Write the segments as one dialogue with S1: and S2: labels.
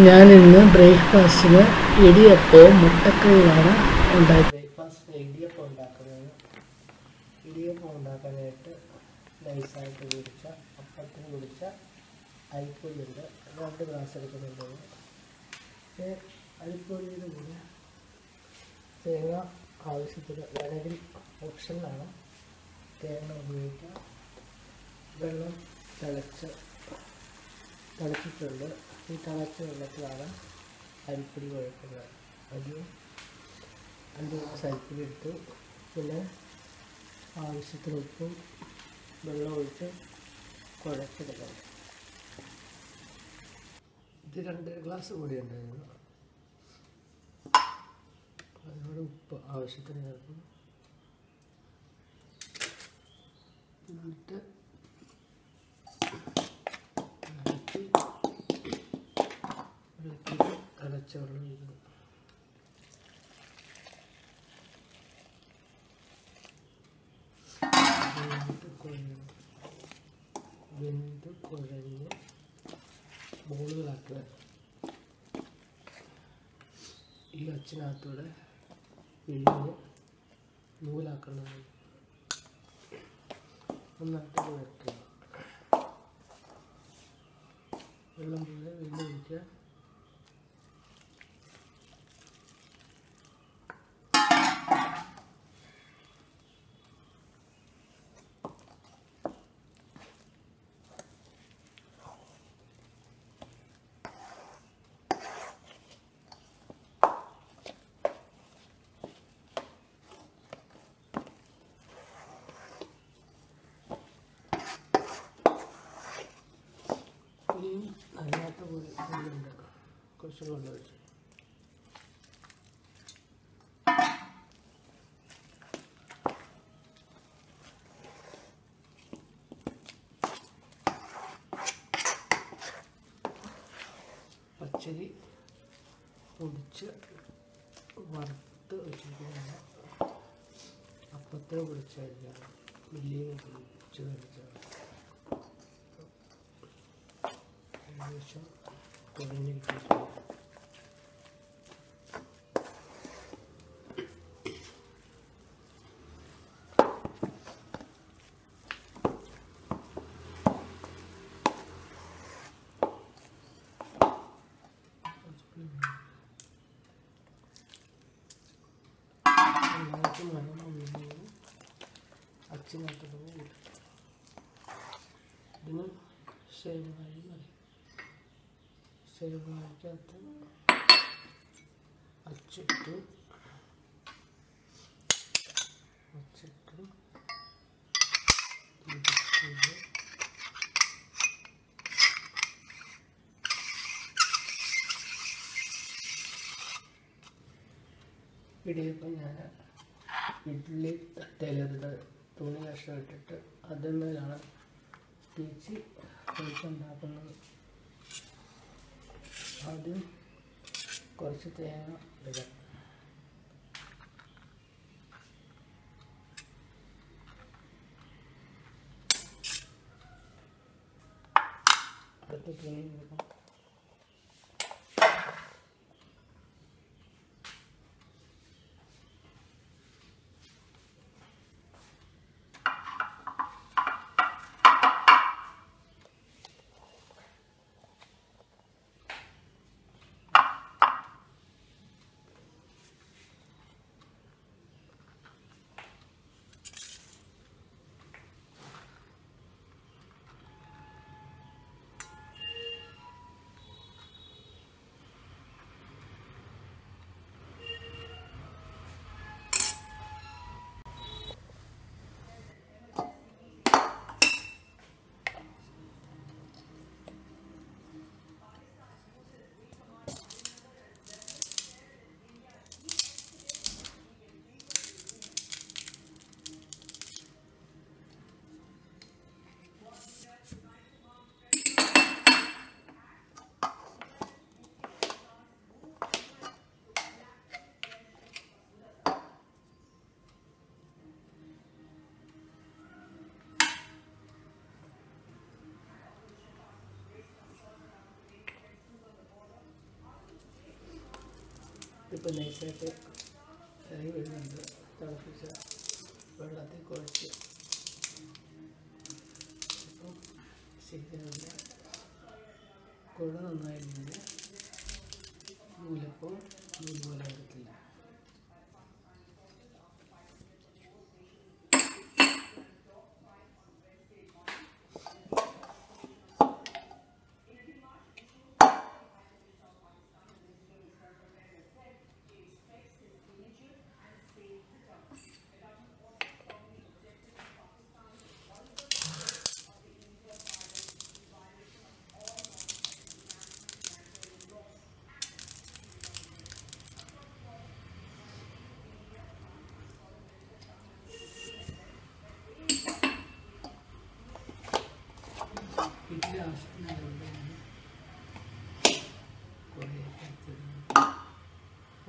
S1: ഞാനിന്ന് ബ്രേക്ക്ഫാസ്റ്റിന് ഇടിയപ്പവും മുട്ടക്കറിയുമാണ് ഉണ്ടാക്കി ബ്രേക്ക്ഫാസ്റ്റിന് ഇടിയപ്പം ഉണ്ടാക്കുന്നത്. ഇടിയപ്പം ഉണ്ടാക്കാനായിട്ട് നൈസായിട്ട് കുടിച്ച അപ്പത്തിന് കുടിച്ച അരിപ്പൊടിയുണ്ട്. രണ്ട് ഗ്ലാസ് എടുക്കുന്നുണ്ട് അരിപ്പൊടിയുടെ കൂടെ തേങ്ങ ആവശ്യത്തിന് വേണമെങ്കിൽ ഓപ്ഷനിലാണ് തേങ്ങ ഉപയോഗിക്കാം വെള്ളം തിളച്ച് തിളച്ചിട്ടുണ്ട്. ഈ തണുത്ത വെള്ളത്തിലാണ് അരിപ്പൊടി കുഴക്കുന്നത് ഒരു രണ്ട് ഗ്ലാസ് അരിപ്പൊടി എടുത്തു പിന്നെ ആവശ്യത്തിന് ഉപ്പും വെള്ളം ഒഴിച്ച് കുഴച്ചെടുക്കണം. ഇത് രണ്ട് ഗ്ലാസ് കൂടി ഉണ്ടായിരുന്നു. അതിനോട് ഉപ്പ് ആവശ്യത്തിന് ചേർക്കും. എന്നിട്ട് തിളച്ച വെള്ളം ഒഴിക്കണം വെന്ത് കുഴഞ്ഞ് ബോളുകളാക്കുക ഈ അച്ഛനകത്തൂടെ പിഴിഞ്ഞ് നൂലാക്കേണ്ടതാണ് നന്നായിട്ട് കുഴക്കുക വെള്ളം പോലെ വെള്ളം ഒഴിക്കുക. വെള്ളമുണ്ട് കുറച്ച് വെള്ളം ഒഴിച്ചു പച്ചരി പൊടിച്ച് വറുത്ത് വെച്ചിരിക്കുന്നതാണ്. അപ്പത്തിന് പൊടിച്ചരിയാണ് വലിയ പൊടിച്ച് കഴിച്ചാണ് ഏകദേശം കുഴഞ്ഞ് കിട്ടിയിട്ടുണ്ട് നന്നായിട്ട് മണം വന്നിട്ടുണ്ടെങ്കിൽ അച്ചിനകത്ത് കൂട്ടും അച്ചിട്ട്. തിരിച്ചിട്ട് ഇടിയപ്പം ഞാൻ ഇഡ്ഡലി തട്ടയിലെടുത്ത് തുണി കഷ്ണം ഇട്ടിട്ട് അതിന്മേലാണ് തേച്ച് ഒഴിച്ചുണ്ടാക്കുന്നത് ആദ്യം കുറച്ച് തേങ്ങ ഇടുക അടുത്ത തുണി എടുക്കാം ഇപ്പം നൈസായിട്ട് കറി വരുന്നുണ്ട്. തിളപ്പിച്ച വെള്ളത്തിൽ കുഴച്ച്. ഇപ്പം ശരിയാവില്ല. കുഴ നന്നായിരുന്നില്ല. നൂലപ്പം നൂൽ പോലെ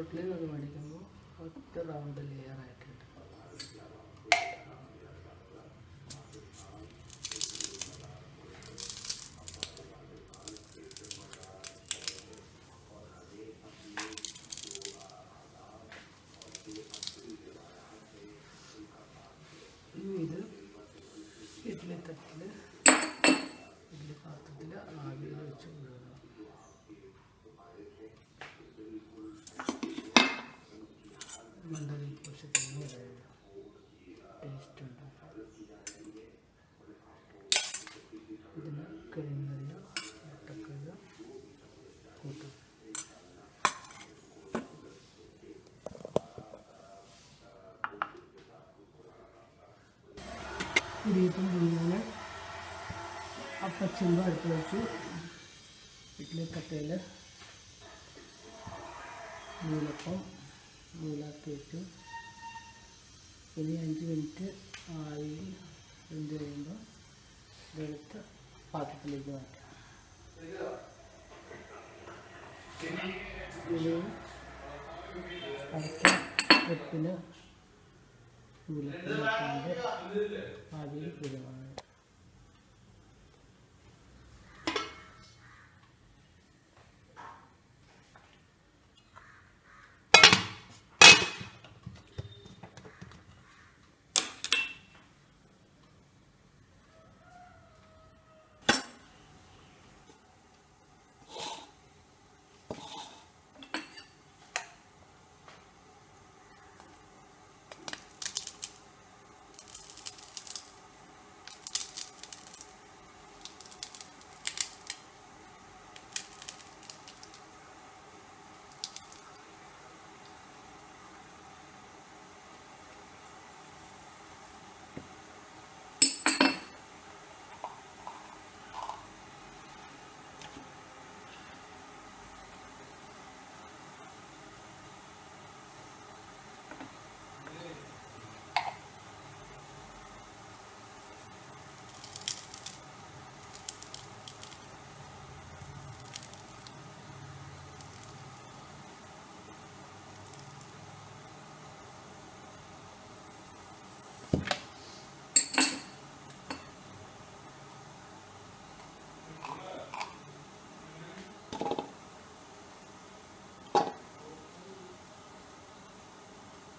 S1: ಹೊಟ್ಲಿನಲ್ಲಿ ಮಾಡಿದ್ದೆವು ಹತ್ತು ರೌಂಡಲ್ಲಿ ಏರ್ ಹಾಕಿಟ್ಟು ഇടിയപ്പം പുഴുങ്ങാൻ അപ്പച്ചെമ്പ് അടുത്ത് വെച്ചു ഇഡ്ഡലി കട്ടയിൽ നൂലപ്പം നൂലാക്കി വെച്ചു. ഇനി അഞ്ച് മിനിറ്റ് ആയി. വെന്ത് കഴിയുമ്പോൾ ഇതെടുത്ത് പാത്രത്തിലേക്ക് മാറ്റാം. ഇനി അടുത്ത സ്റ്റെപ്പിന് നൂലപ്പം വെക്കാണ്ട് ആവിയിൽ പുഴുങ്ങാണ് കുഴച്ച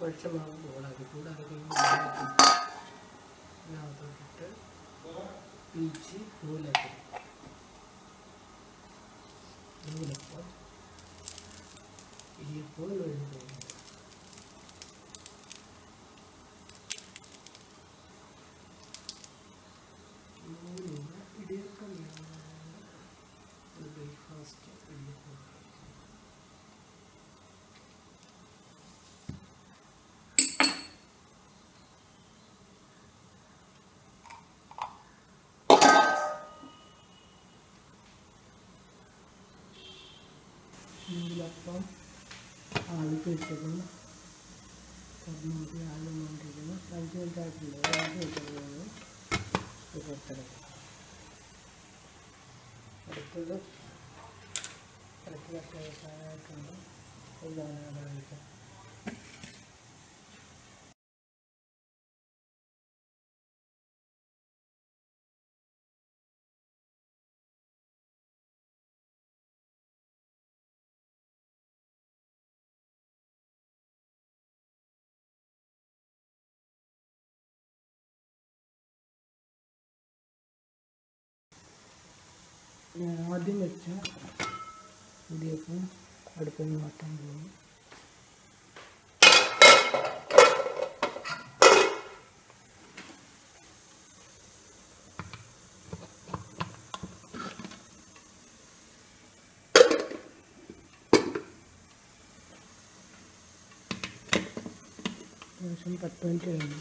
S1: മാവ് ചൂടാക്കി ചൂടാക്കി ഇതിനകത്തോട്ടിട്ട് പീച്ച് നൂലാക്കി നൂലപ്പം ഇടിയപ്പോൾ ഒഴിഞ്ഞു പോകുന്നു നൂലുള്ള ഇടിയപ്പം ബ്രേക്ക്ഫാസ്റ്റ് ഇടിയപ്പം നൂലപ്പം ആവിക്ക് വെച്ചതും പതിനഞ്ച് ആളും കൊണ്ടിരുന്നു അഞ്ച് മിനിറ്റായിട്ടില്ല അഞ്ച് മിനിറ്റ് പുറത്തെടുക്കും അടുത്തത്. ഇടയ്ക്ക് കട്ടായിട്ടുണ്ട് ഇതാണ് കഴിക്കാം ആദ്യം വെച്ച ഇടിയപ്പം അടുപ്പിൽ നിന്ന് മാറ്റാൻ പോകും ഏകദേശം പത്ത് മിനിറ്റ് കഴിഞ്ഞു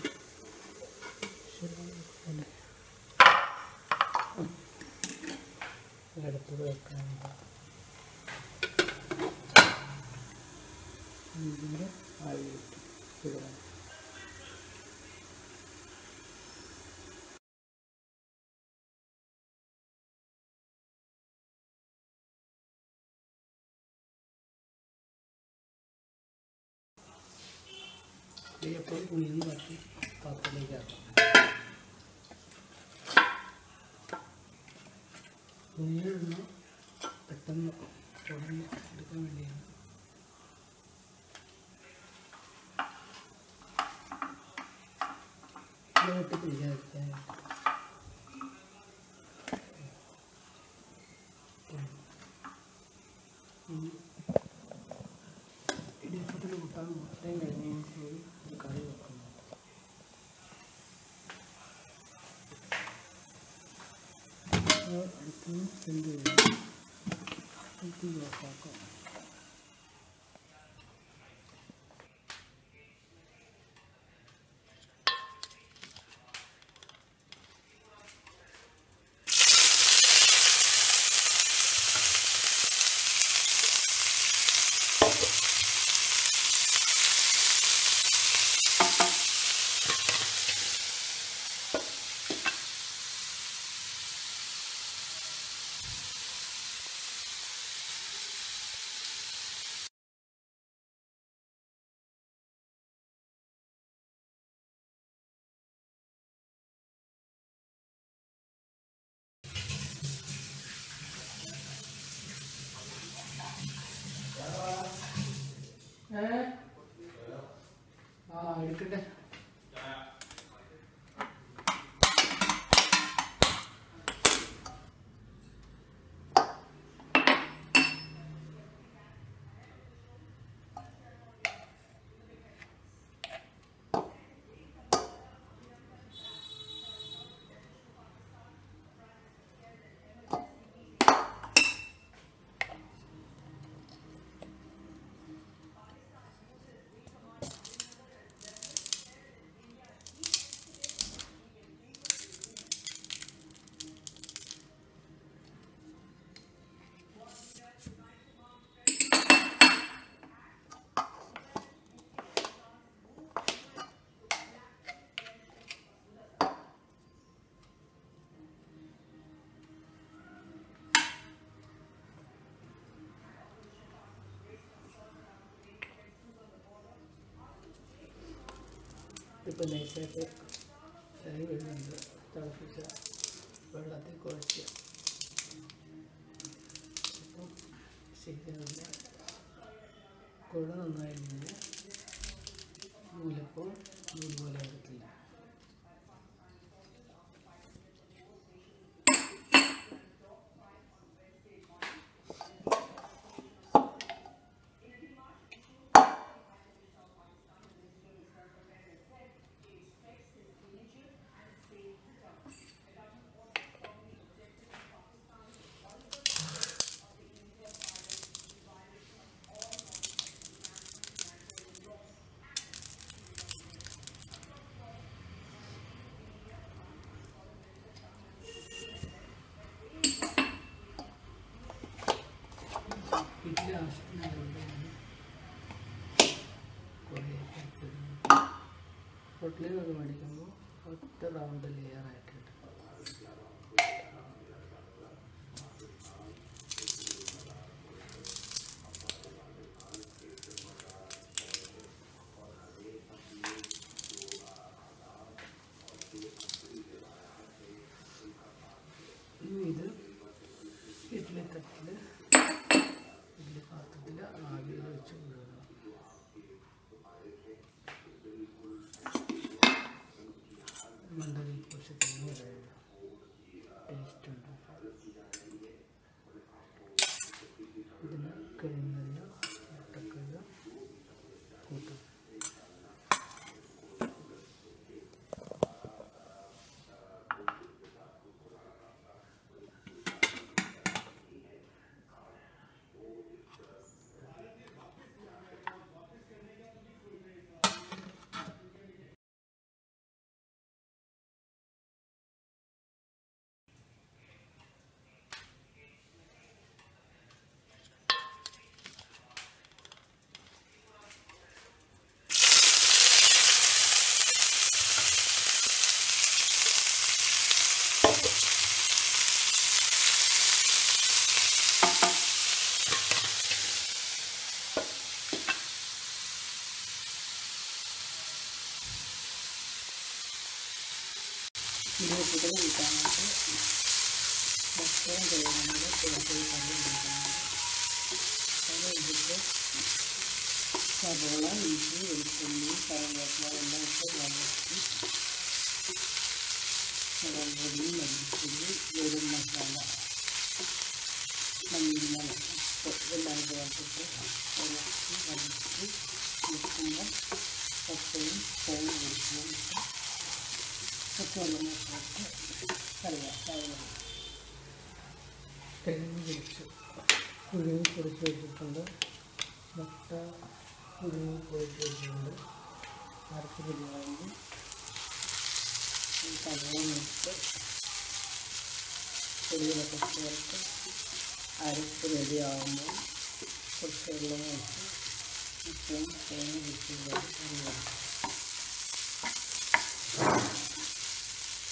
S1: ഇതിന്റെ ആയിട്ട് ഇടാം ഇടിയപ്പം ഉഴുന്ന് തട്ടി പാത്രത്തിലേക്ക് ആക്കാം. പെട്ടെന്ന് തുടങ്ങി എടുക്കാൻ വേണ്ടിയാണ് 戻ってくるじゃなくて。Dito ko pa mo. Dahil ngayon, hindi ka rin ako. So, ito, sandali. Ito yung ako. ഇപ്പം നൈസായിട്ട് അരി വരുന്നുണ്ട്. തിളപ്പിച്ച വെള്ളത്തിൽ കുഴച്ച് ഇപ്പം ശരിയാവില്ല. കുഴ നന്നായിരുന്നു മൂലപ്പോൾ പോലെ ಒಟ್ಲಿನಾಗ ಮಾಡಿದ್ದೆವು ಮತ್ತು ದಾವಣದಲ್ಲಿ ಏನಾಯಿತು? सबसे बढ़िया रहेगा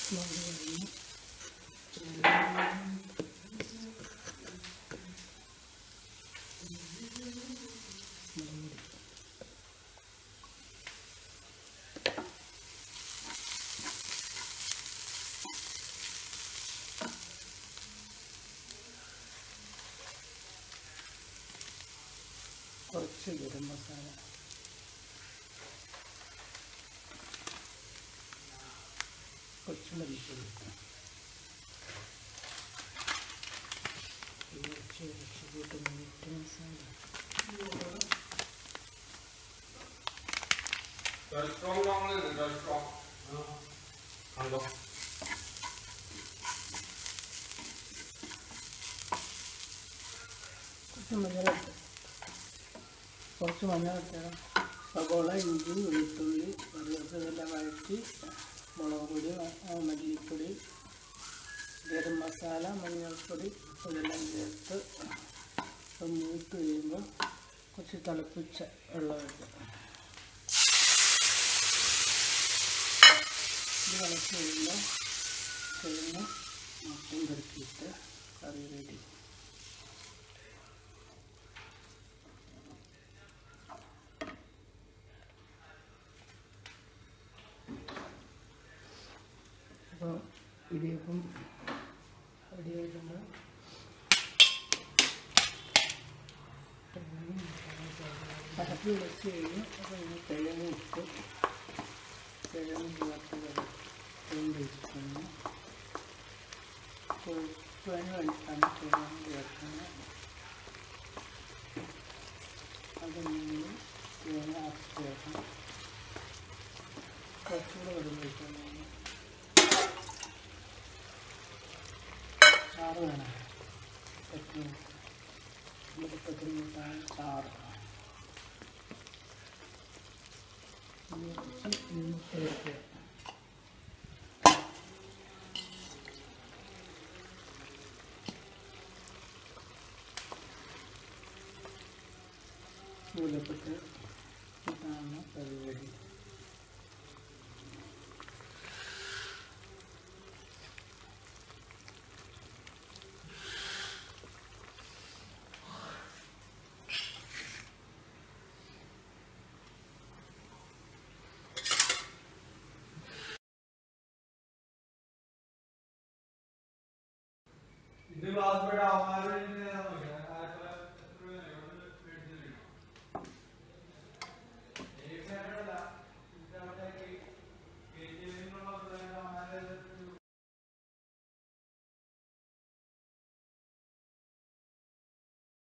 S1: മുളക് കഴിഞ്ഞ് കുറച്ച് ഗരം മസാല കുറച്ച് മല്ലിപ്പൊടി കുറച്ച് കുറച്ച് മീറ്റ് മസാല. കുറച്ച് മഞ്ഞൾ കുറച്ച് സവോള ഇഞ്ചി വെളുത്തുള്ളി കറിവേപ്പില വഴറ്റി മുളക് പൊടി മല്ലിപ്പൊടി ഗരം മസാല മഞ്ഞൾപ്പൊടി ഇതെല്ലാം ചേർത്ത് മൂത്ത് കഴിയുമ്പോൾ കുറച്ച് തിളപ്പിച്ച വെള്ളം ഒഴിക്കും ഇത് തിളച്ച് കഴിയുമ്പോൾ കഴിഞ്ഞ് മൊത്തം പെറുക്കിയിട്ട് കറി റെഡി അപ്പോൾ ഇടിയപ്പം റെഡിയായിട്ടുണ്ട് പരത്തി വെച്ച് കഴിഞ്ഞ് അപ്പോൾ ഇനി കിഴങ്ങ് ഇട്ട് കിഴങ്ങ് ചേർത്ത് കൊണ്ട് വെച്ചിട്ടുണ്ട് കുഴപ്പത്തിന് വേണ്ടിയിട്ടാണ് കിഴങ്ങ് ചേർക്കുന്നത് അത് നിങ്ങൾ തേങ്ങ അരച്ച് ചേർക്കണം കുറച്ചുകൂടെ വെള്ളം ഒഴിക്കണം हो। रहा है कचरू मतलब कचरू होता है तार का
S2: बोले पत्थर तो Alberta,